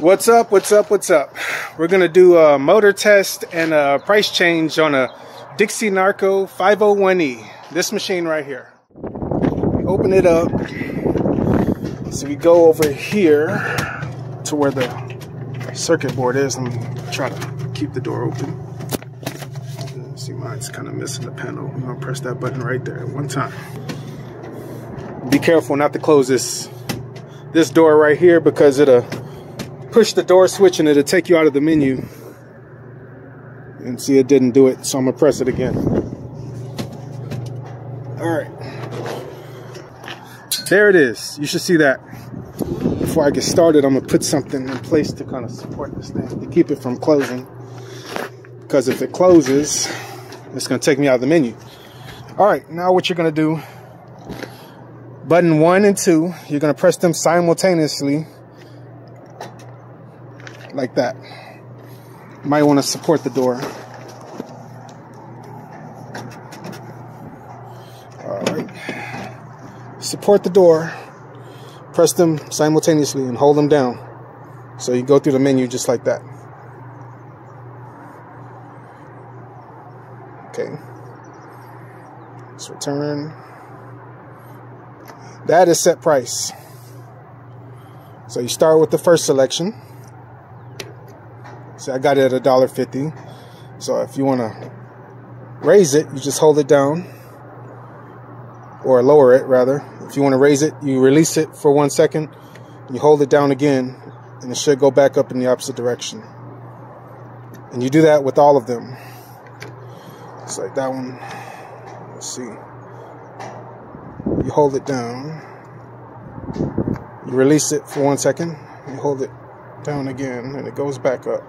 What's up? What's up? What's up? We're gonna do a motor test and a price change on a Dixie Narco 501E. This machine right here. Open it up. So we go over here to where the circuit board is. Me try to keep the door open. See, mine's kind of missing the panel. I'm gonna press that button right there one time. Be careful not to close this this door right here because it'll push the door switch and it'll take you out of the menu. And see, it didn't do it, so I'm gonna press it again. All right. There it is. You should see that. Before I get started, I'm gonna put something in place to kind of support this thing, to keep it from closing. Because if it closes, it's gonna take me out of the menu. All right, now what you're gonna do, button one and two, you're gonna press them simultaneously like that. Might want to support the door. Support the door. Press them simultaneously and hold them down. So you go through the menu just like that. Okay. Let's return. That is set price. So you start with the first selection. See, I got it at a dollar fifty. So if you want to raise it, you just hold it down, or lower it rather. If you want to raise it, you release it for one second, you hold it down again, and it should go back up in the opposite direction. And you do that with all of them. It's like that one. Let's see. You hold it down. You release it for one second. You hold it down again, and it goes back up.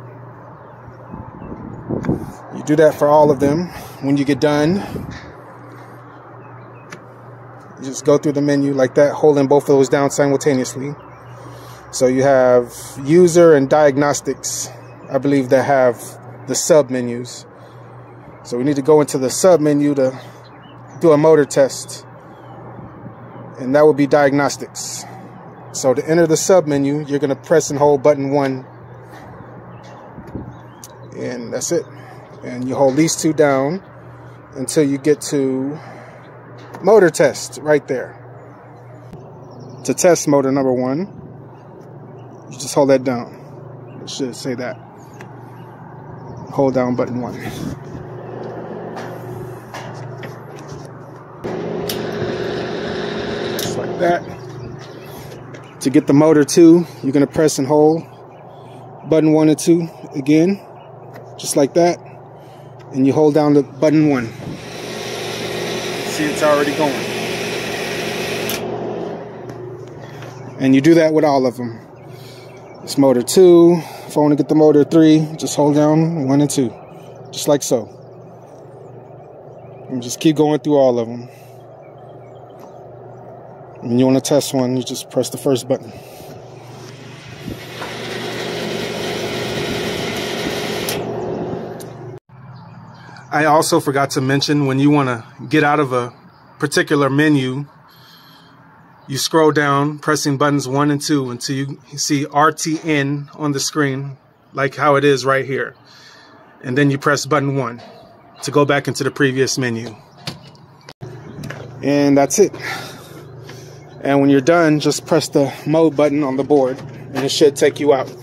You do that for all of them. When you get done, you just go through the menu like that, holding both of those down simultaneously. So you have user and diagnostics, I believe, that have the sub menus. So we need to go into the sub menu to do a motor test. And that would be diagnostics. So to enter the sub menu, you're going to press and hold button one. And that's it and you hold these two down until you get to motor test right there. To test motor number one, you just hold that down. It should say that. Hold down button one. Just like that. To get the motor two, you're gonna press and hold button one and two again, just like that and you hold down the button one. See, it's already going. And you do that with all of them. It's motor two. If I want to get the motor three, just hold down one and two, just like so. And just keep going through all of them. When you want to test one, you just press the first button. I also forgot to mention when you want to get out of a particular menu, you scroll down pressing buttons one and two until you see RTN on the screen, like how it is right here. And then you press button one to go back into the previous menu. And that's it. And when you're done, just press the mode button on the board and it should take you out.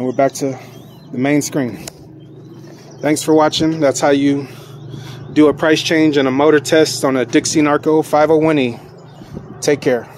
And we're back to the main screen. Thanks for watching. That's how you do a price change and a motor test on a Dixie Narco 501E. Take care.